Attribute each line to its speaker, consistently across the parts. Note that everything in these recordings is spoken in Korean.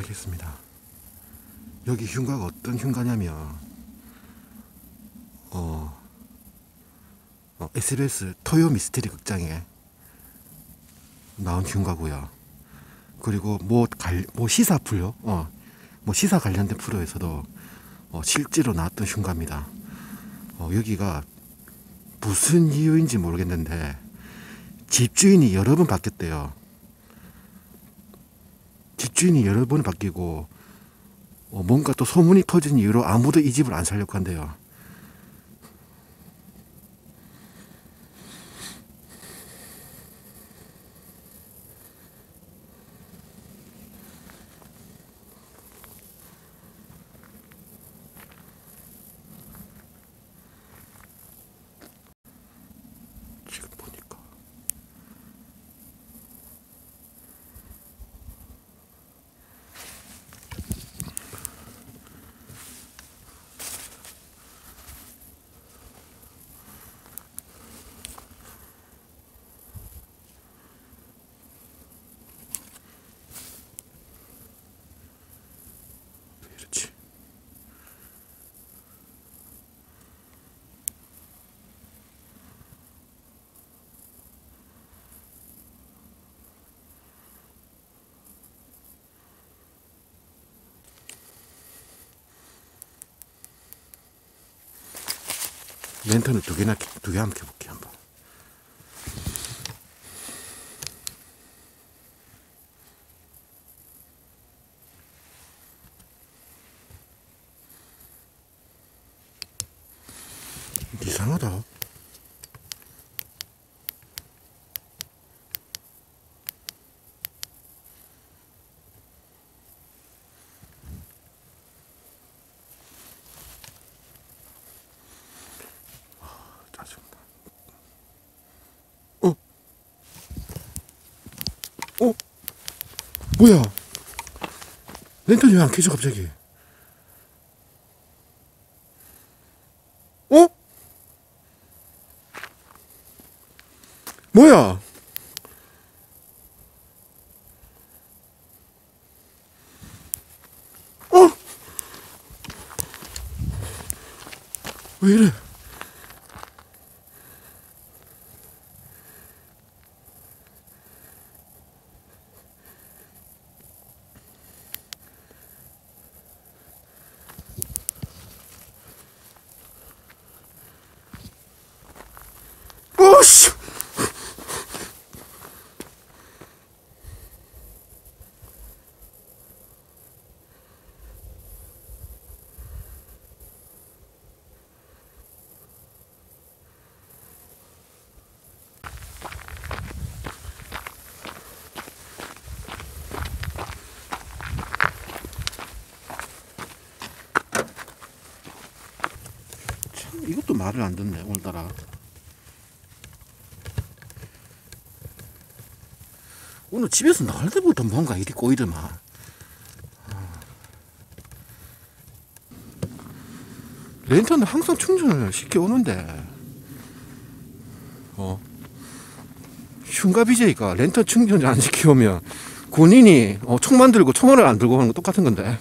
Speaker 1: 도착했습니다. 여기 흉가가 어떤 흉가냐면 어, 어, SBS 토요 미스테리 극장에 나온 흉가고요. 그리고 뭐, 갈, 뭐 시사 프로, 어, 뭐 시사 관련된 프로에서도 어, 실제로 나왔던 흉가입니다. 어, 여기가 무슨 이유인지 모르겠는데 집주인이 여러 번 바뀌었대요. 집주인이 여러 번 바뀌고 어, 뭔가 또 소문이 퍼진 이유로 아무도 이 집을 안 살려고 한대요. 왜 이러지? 랜턴을 두 개나 두개 한번 켜볼게 한번. 이상하다. 짜증나. 어? 어? 뭐야? 랜턴이 왜 안 켜져 갑자기? 어? 뭐야? 어? 왜 이래? 어씨! 참 이것도 말을 안 듣네 오늘따라. 오늘 집에서 나갈 때부터 뭔가 일이 꼬이더만. 아. 랜턴을 항상 충전을 시켜오는데, 어, 흉가 BJ가 랜턴 충전을 안 시켜오면 군인이 어, 총 만 들고 총알을 안 들고 하는 거 똑같은 건데.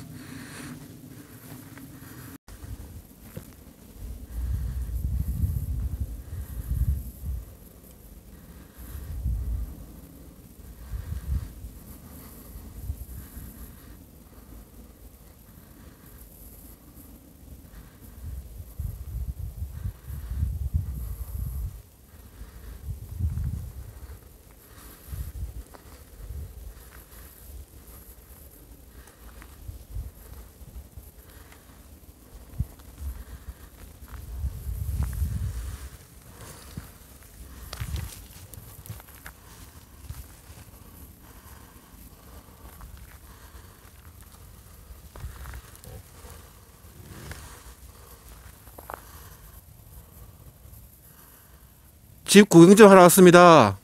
Speaker 1: 집 구경 좀 하러 왔습니다.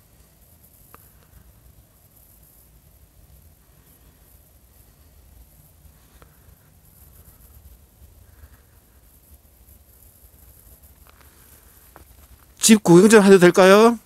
Speaker 1: 집 구경 좀 해도 될까요?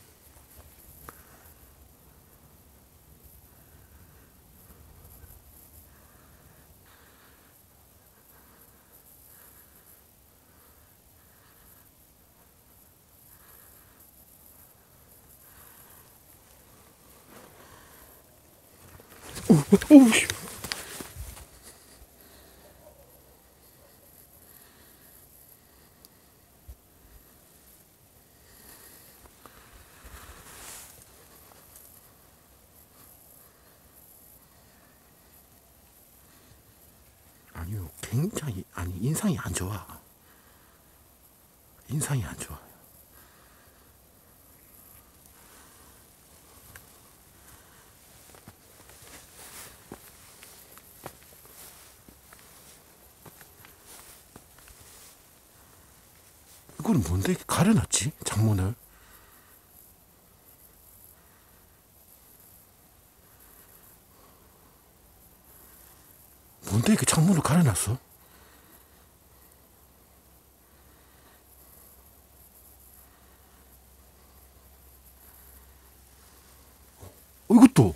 Speaker 1: 어우, 씨. 아니요, 굉장히 아니 인상이 안 좋아. 인상이 안 좋아. 이건 뭔데 가려놨지? 창문을? 뭔데 이렇게 창문을 가려놨어? 어, 이것도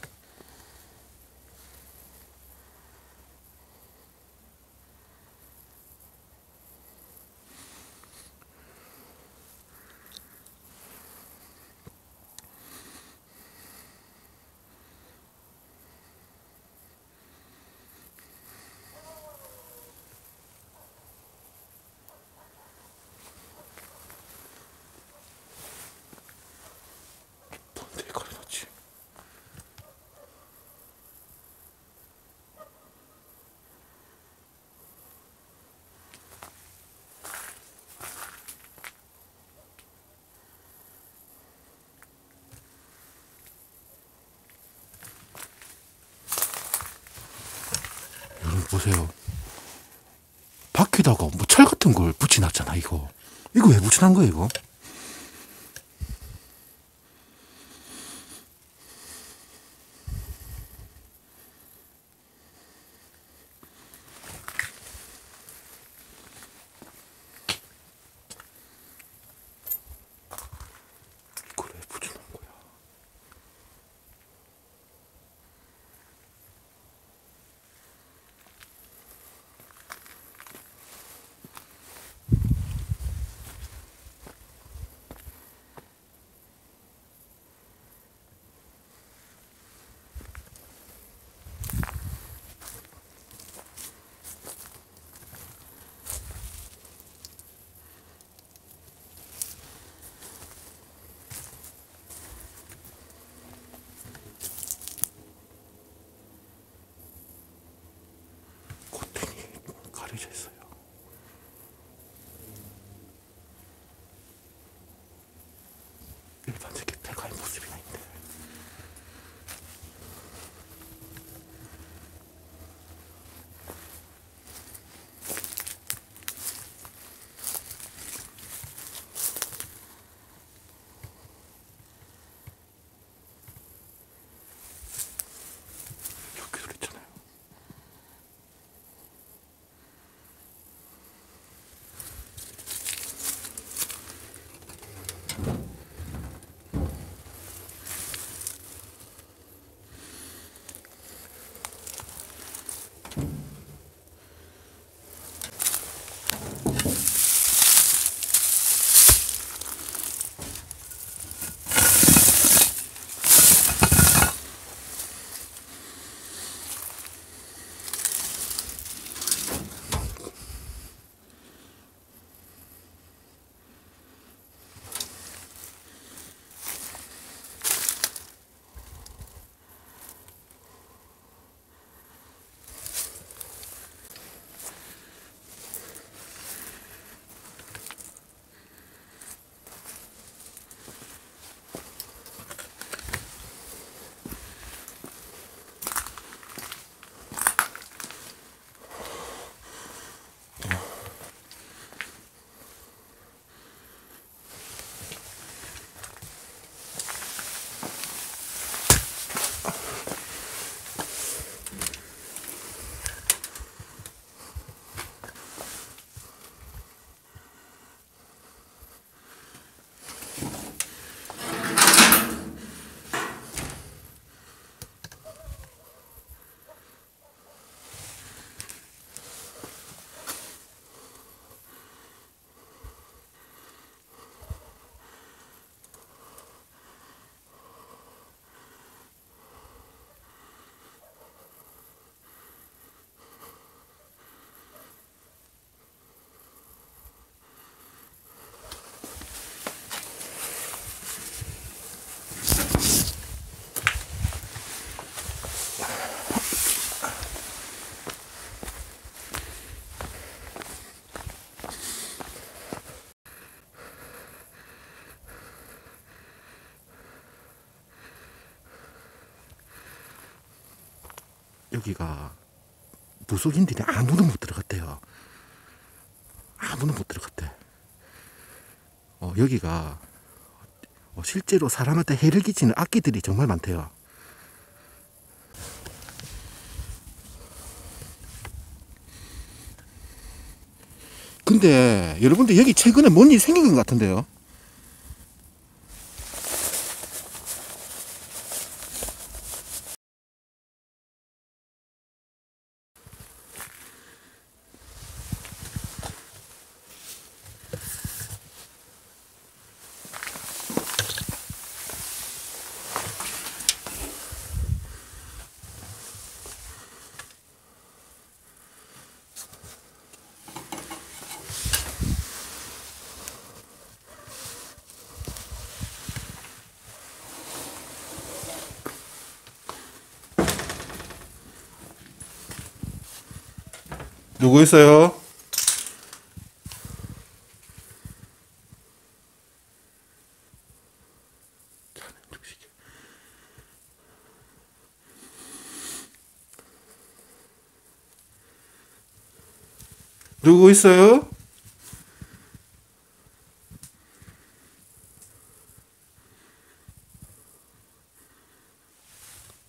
Speaker 1: 뭔데 가려놨지? 여러분 보세요. 바퀴다가 뭐 철 같은 걸 붙여놨잖아 이거. 이거 왜 붙여놓은 거야 이거? une. 여기가 무속인들이 아무도 못 들어갔대요. 아무도 못 들어갔대. 어, 여기가 어, 실제로 사람한테 해를 끼치는 악기들이 정말 많대요. 근데 여러분들 여기 최근에 뭔 일이 생긴 것 같은데요? 누구 있어요? 누구 있어요?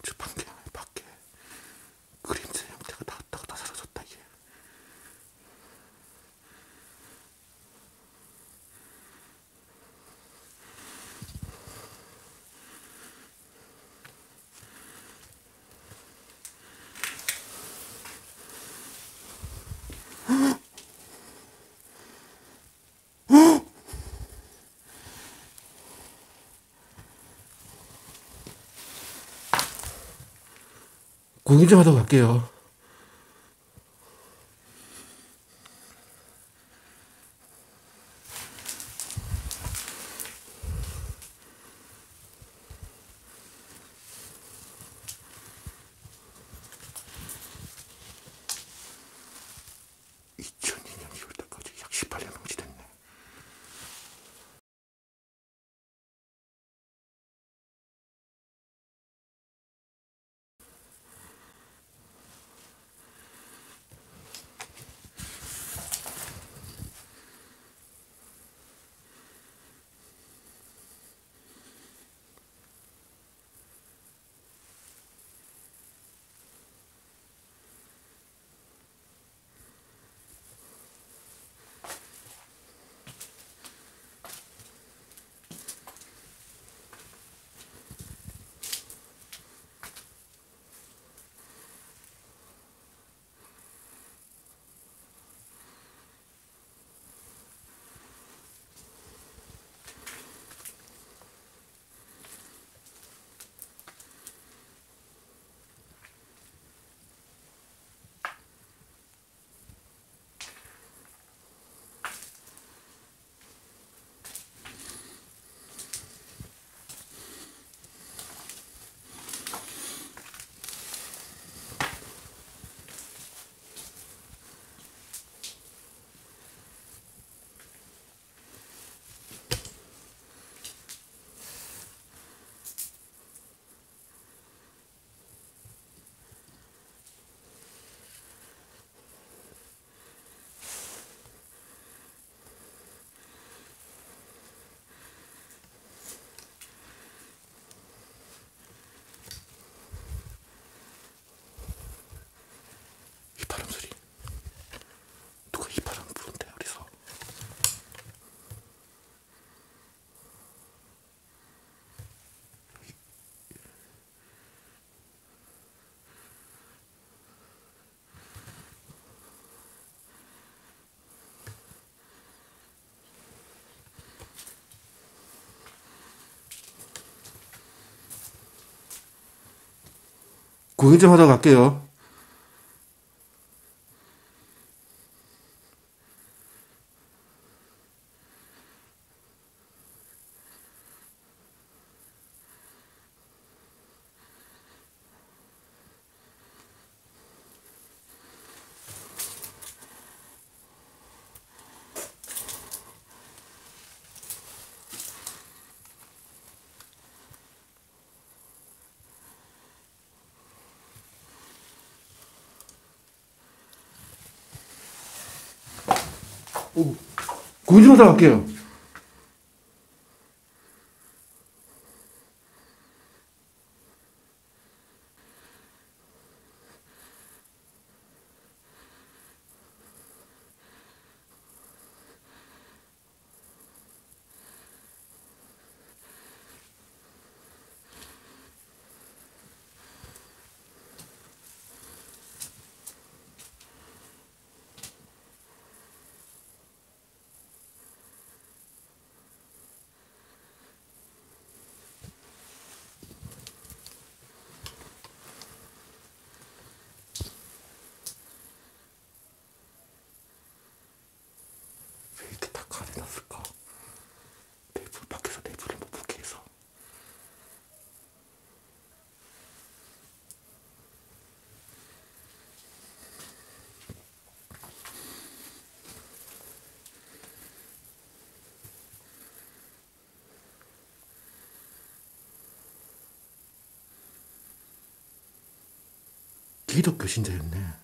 Speaker 1: 저 밖에 밖에 그림자 형태가 나왔다가 다 사라졌다 이게. 구경 좀 하다 갈게요. 구경 좀 하다 갈게요. 구인정사 갈게요. 왜 이렇게 다 가려놨을까? 내부 밖에서 내부를 못 보게 해서. 기독교 신자였네.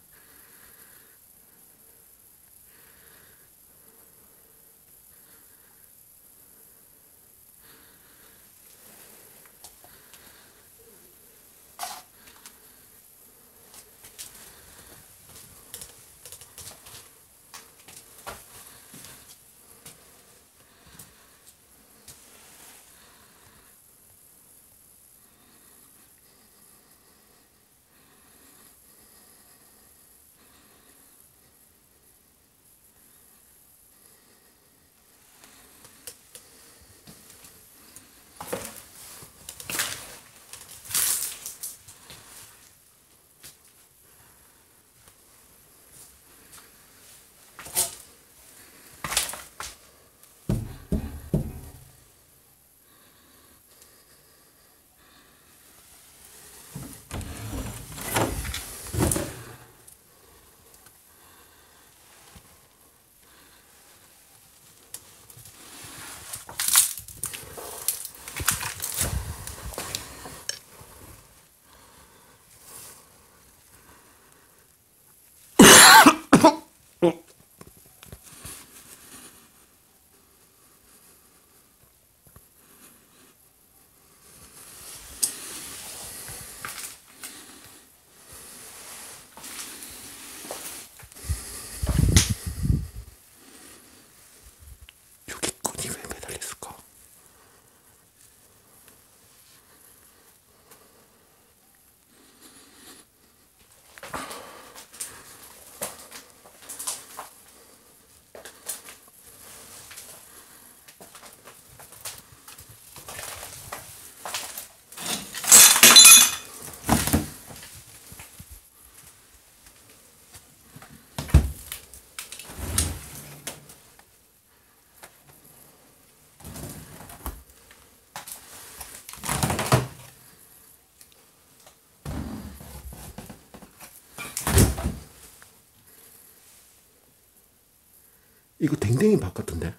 Speaker 1: 이거 댕댕이 밥 같은데?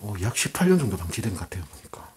Speaker 1: 어, 약 18년 정도 방치된 것 같아요, 보니까.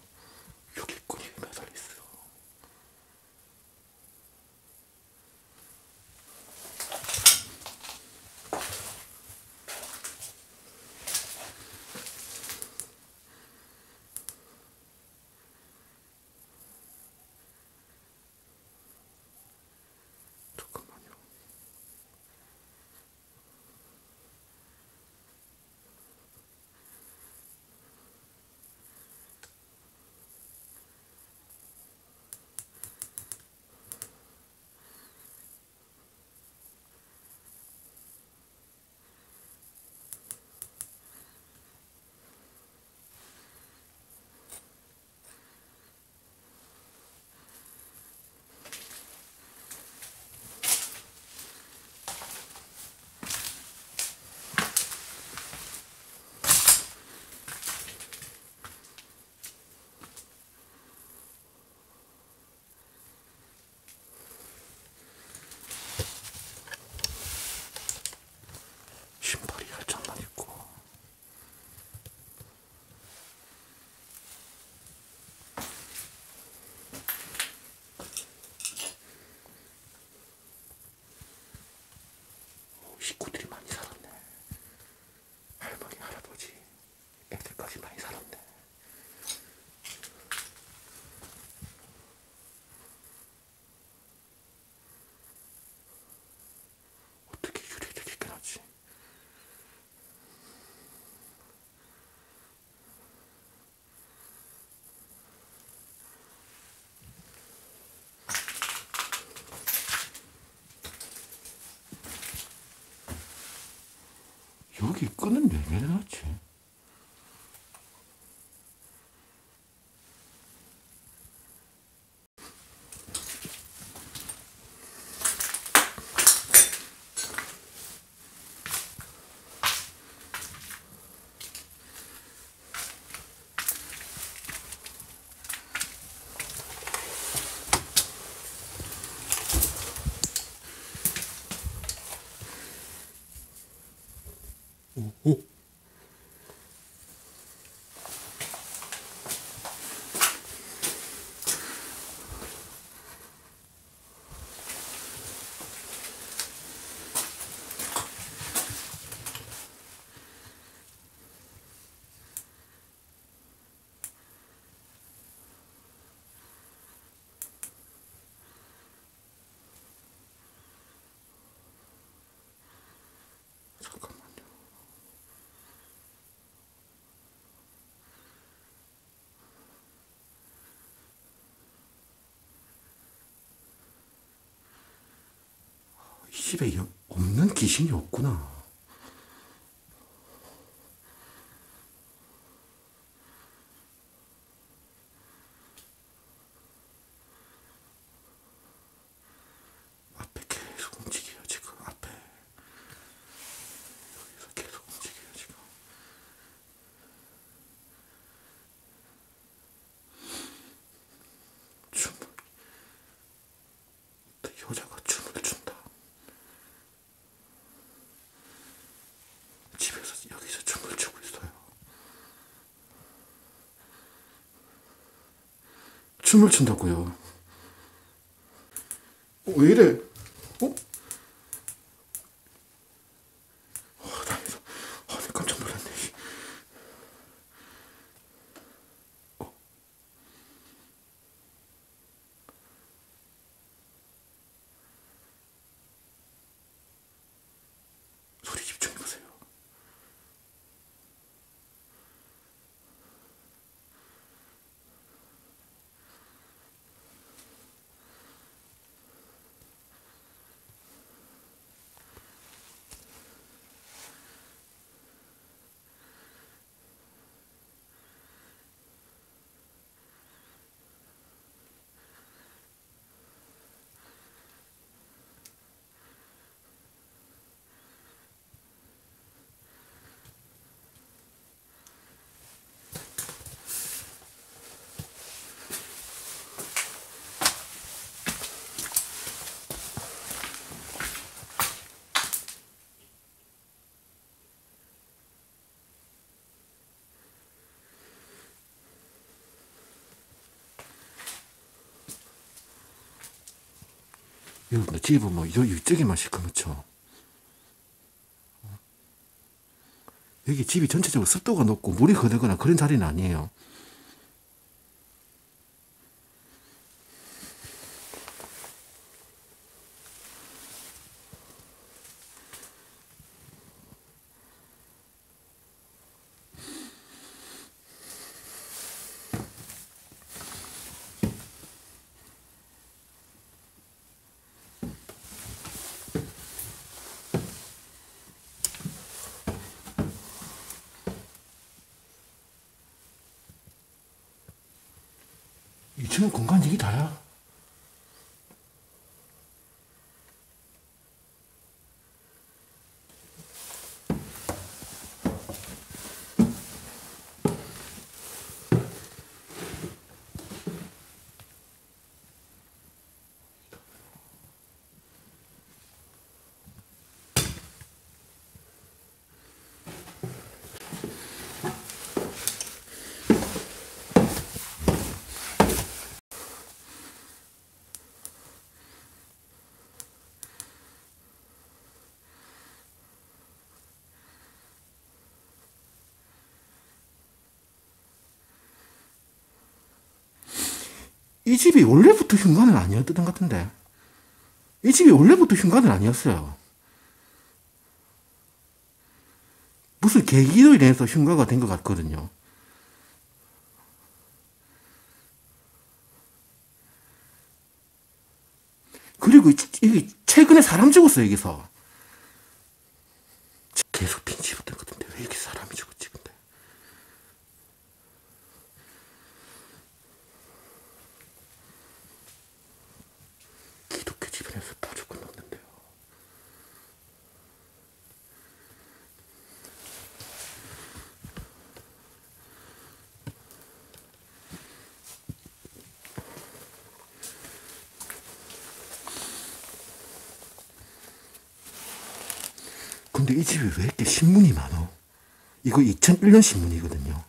Speaker 1: 될까지 많이 살았네. 어떻게 유리를 이렇게 나지? 여기 끄는 왜 내려놨지? 집에 여- 없는 귀신이 없구나. 앞에 계속 움직여요, 지금. 앞에. 여기서 계속 움직여요, 지금. 춤을. 여자가 춤을 춘다. 집에서 여기서 춤을 추고 있어요. 춤을 춘다고요. 어, 왜 이래? 이쪽에만 시커멓죠. 여기 집이 전체적으로 습도가 높고 물이 흐르거나 그런 자리는 아니에요. 이층은 공간 이게 다야. 이 집이 원래부터 흉관은 아니었던 것 같은데. 이 집이 원래부터 흉관은 아니었어요. 무슨 계기로 인해서 흉가가 된 것 같거든요. 그리고 이- 이 최근에 사람 죽었어요, 여기서. 계속 빈집었던 것 같아요. 근데 이 집에 왜 이렇게 신문이 많어? 이거 2001년 신문이거든요.